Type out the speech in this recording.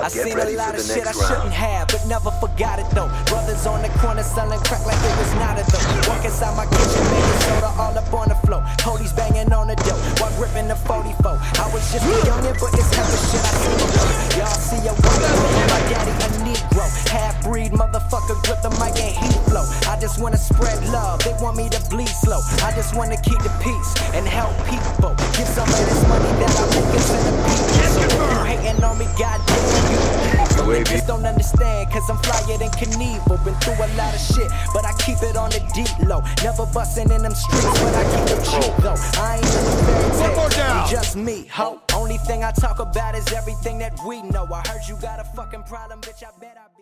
I Get seen a lot of shit I shouldn't have, but never forgot it though. Brothers on the corner selling crack like it was not a though. Walk inside my kitchen, making soda all up on the floor. Police banging on the door while gripping the 44. I was just a youngin', but it's hella shit I seen before. Y'all see a white girl, my daddy a Negro. Half breed motherfucker, grip the mic and heat flow. I just wanna spread love, they want me to bleed slow. I just wanna keep the peace and help people. Get some niggas don't understand, cause I'm flyer than Knievel. Been through a lot of shit, but I keep it on the deep low. Never bustin' in them streets, but I keep it cheap though. I ain't in the fairy tale. more down. I'm just me, ho. Only thing I talk about is everything that we know. I heard you got a fucking problem, bitch. I bet I.